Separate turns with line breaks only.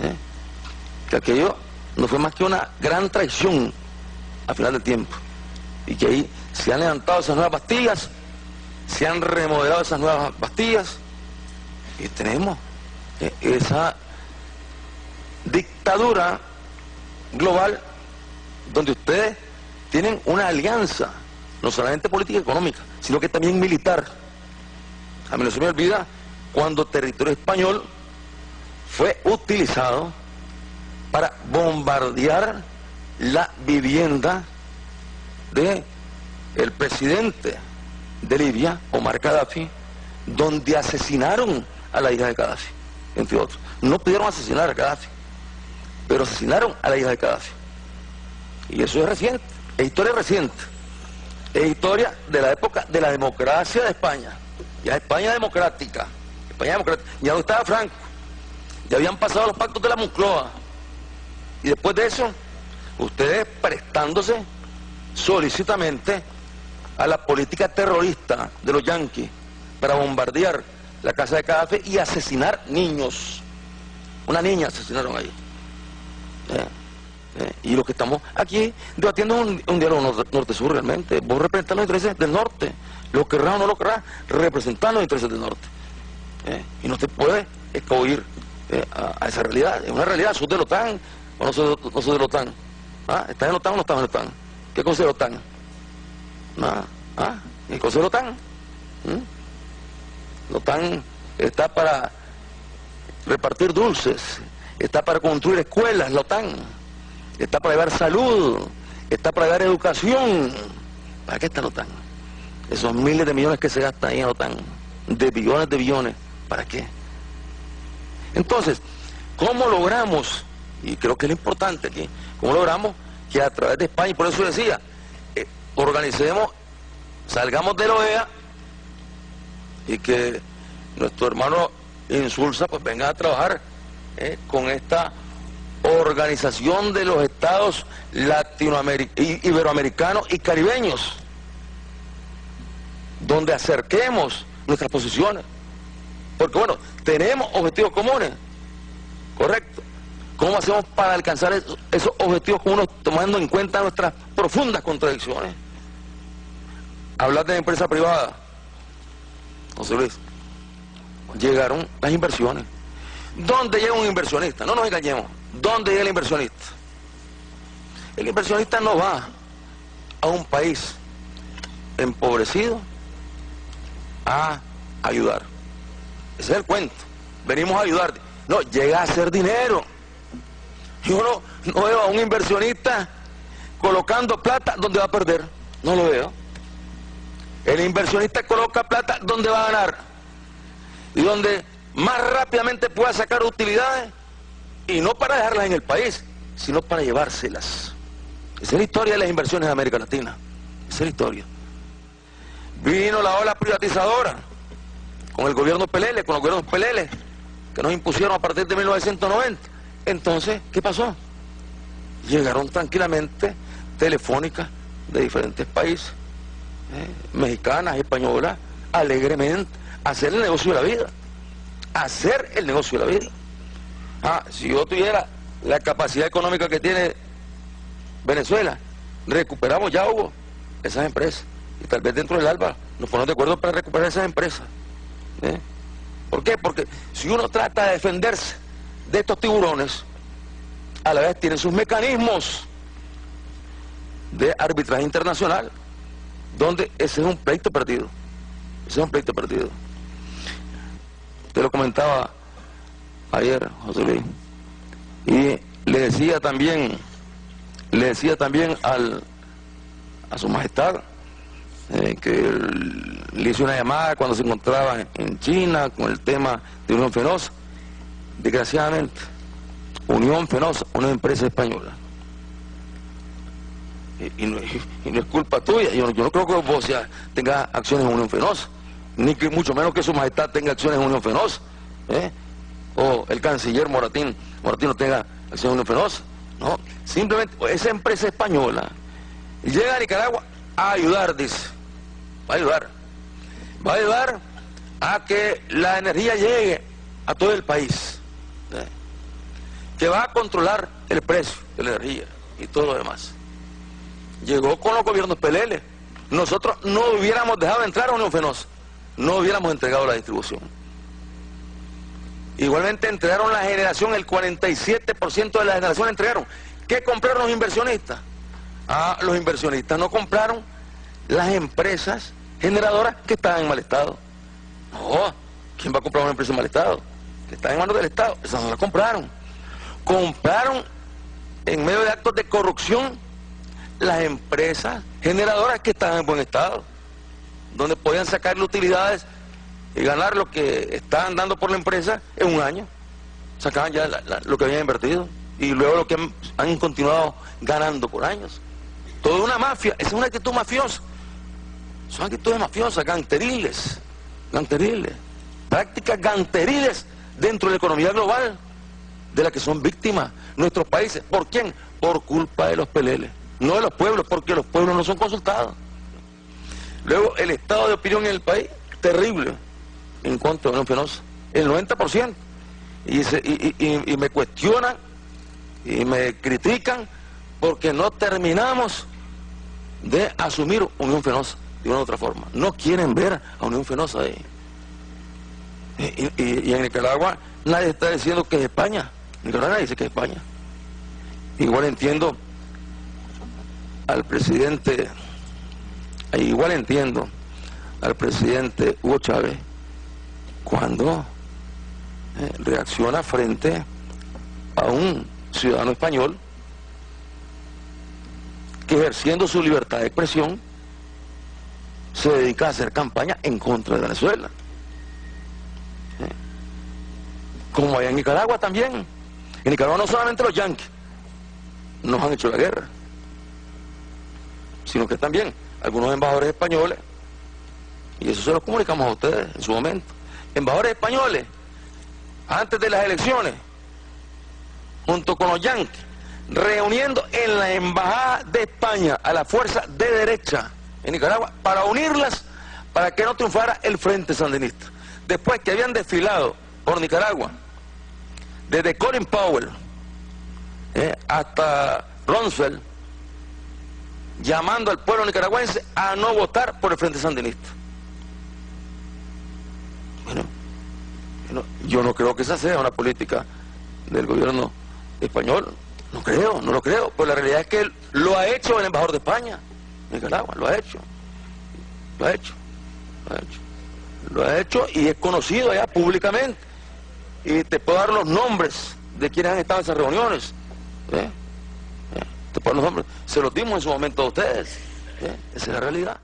¿eh? que aquello no fue más que una gran traición al final del tiempo. Y que ahí se han levantado esas nuevas Bastillas, se han remodelado esas nuevas Bastillas, y tenemos eh, esa dictadura global donde ustedes tienen una alianza, no solamente política y económica, sino que también militar. A mí no se me olvida cuando territorio español fue utilizado para bombardear la vivienda de el presidente de Libia, Omar Gaddafi, donde asesinaron a la hija de Gaddafi, entre otros. No pudieron asesinar a Gaddafi, pero asesinaron a la hija de Gaddafi. Y eso es reciente, es historia reciente. Es historia de la época de la democracia de España. Ya España democrática. España democrática. Ya no estaba Franco. Ya habían pasado los pactos de la Moncloa. Y después de eso, ustedes prestándose solicitamente a la política terrorista de los yanquis para bombardear la casa de Gaddafi y asesinar niños. Una niña asesinaron ahí. Eh, eh, y lo que estamos aquí debatiendo un, un diálogo norte-sur realmente. Vos representar los intereses del norte. Lo querrás o no lo querrás, representar los intereses del norte. Eh, y no te puedes escabullir a, esa realidad. Es una realidad, sos de la OTAN o no sos, no sos de. ¿Ah? ¿Estás en la OTAN o no estás en la OTAN? ¿Qué cosa es la OTAN? ¿Ah? ¿Ah? ¿Qué cosa la OTAN? ¿Mm? La OTAN está para repartir dulces, está para construir escuelas, la OTAN, está para llevar salud, está para llevar educación. ¿Para qué está la OTAN? Esos miles de millones que se gastan ahí en la OTAN, de billones de billones, ¿para qué? Entonces, ¿cómo logramos, y creo que es lo importante aquí, cómo logramos que a través de España, y por eso decía, eh, organicemos, salgamos de la OEA y que nuestro hermano Insulsa pues venga a trabajar eh, con esta organización de los estados latinoamericanos, iberoamericanos y caribeños, donde acerquemos nuestras posiciones. Porque bueno, tenemos objetivos comunes, correcto. ¿Cómo hacemos para alcanzar esos, objetivos comunes tomando en cuenta nuestras profundas contradicciones? Hablar de empresa privada, José Luis, llegaron las inversiones. ¿Dónde llega un inversionista? No nos engañemos. ¿Dónde llega el inversionista? El inversionista no va a un país empobrecido a ayudar. Ese es el cuento. Venimos a ayudar. No, llega a hacer dinero. Yo no, no veo a un inversionista colocando plata donde va a perder. No lo veo. El inversionista coloca plata donde va a ganar. Y donde más rápidamente pueda sacar utilidades y no para dejarlas en el país, sino para llevárselas. Esa es la historia de las inversiones de América Latina. Esa es la historia. Vino la ola privatizadora con el gobierno Pelele, con los gobiernos Pelele, que nos impusieron a partir de 1990. Entonces, ¿qué pasó? Llegaron tranquilamente telefónicas de diferentes países, eh, mexicanas, españolas, alegremente, a hacer el negocio de la vida. hacer el negocio de la vida. Ah, si yo tuviera la capacidad económica que tiene Venezuela, recuperamos ya hubo esas empresas. Y tal vez dentro del ALBA nos ponemos de acuerdo para recuperar esas empresas. ¿Eh? ¿Por qué? Porque si uno trata de defenderse de estos tiburones, a la vez tiene sus mecanismos de arbitraje internacional, donde ese es un pleito perdido. Ese es un pleito perdido. Te lo comentaba ayer, José Luis. Y le decía también, le decía también al, a su majestad eh, que le hizo una llamada cuando se encontraba en China con el tema de Unión Fenosa. Desgraciadamente, Unión Fenosa, una empresa española. Y, no, es culpa tuya, yo, no creo que vos ya tengas acciones en Unión Fenosa, ni que mucho menos que su majestad tenga acciones en Unión Fenosa. ¿eh? o el canciller Moratín, Moratín no tenga acción Unión Fenosa. No, simplemente esa empresa española llega a Nicaragua a ayudar, dice. A ayudar. Va a ayudar a que la energía llegue a todo el país. que va a controlar el precio de la energía y todo lo demás. Llegó con los gobiernos PLL. Nosotros no hubiéramos dejado de entrar a Unión Fenosa, no hubiéramos entregado la distribución. Igualmente entregaron la generación, el 47% de la generación entregaron. ¿Qué compraron los inversionistas? Ah, los inversionistas no compraron las empresas generadoras que estaban en mal estado. No, ¿quién va a comprar una empresa en mal estado? Que está en manos del Estado. Esas no las compraron. Compraron en medio de actos de corrupción las empresas generadoras que estaban en buen estado, donde podían sacarle utilidades y ganar lo que estaban dando por la empresa en un año. Sacaban ya lo que habían invertido y luego lo que han, continuado ganando por años. Toda una mafia, es una actitud mafiosa. Son actitudes mafiosas, ganteriles, ganteriles, prácticas ganteriles dentro de la economía global de la que son víctimas nuestros países. ¿Por quién? Por culpa de los peleles, no de los pueblos, porque los pueblos no son consultados. Luego, el estado de opinión en el país, terrible en contra de Unión Fenosa, el 90%. Y, y, me cuestionan y me critican porque no terminamos de asumir Unión Fenosa de una u otra forma. No quieren ver a Unión Fenosa ahí. Y, en Nicaragua nadie está diciendo que es España. Nicaragua dice que es España. Igual entiendo al presidente, igual entiendo al presidente Hugo Chávez cuando eh, reacciona frente a un ciudadano español que ejerciendo su libertad de expresión se dedica a hacer campaña en contra de Venezuela. Eh, como hay en Nicaragua también. En Nicaragua no solamente los yanquis nos han hecho la guerra, sino que también algunos embajadores españoles, y eso se lo comunicamos a ustedes en su momento, embajadores españoles, antes de las elecciones, junto con los yanquis, reuniendo en la embajada de España a la fuerza de derecha en Nicaragua para unirlas para que no triunfara el Frente Sandinista. Después que habían desfilado por Nicaragua, desde Colin Powell eh, hasta Rumsfeld, llamando al pueblo nicaragüense a no votar por el Frente Sandinista. Bueno, yo no creo que esa sea una política del gobierno español. No creo, no lo creo. Pues la realidad es que lo ha hecho el embajador de España, Nicaragua, lo ha hecho. Lo ha hecho. Lo ha hecho. Lo ha hecho y es conocido allá públicamente. Y te puedo dar los nombres de quienes han estado en esas reuniones. ¿Eh? ¿Eh? Te puedo dar los nombres. Se los dimos en su momento a ustedes. ¿Eh? Esa es la realidad.